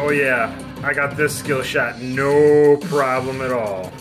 Oh yeah, I got this skill shot no problem at all.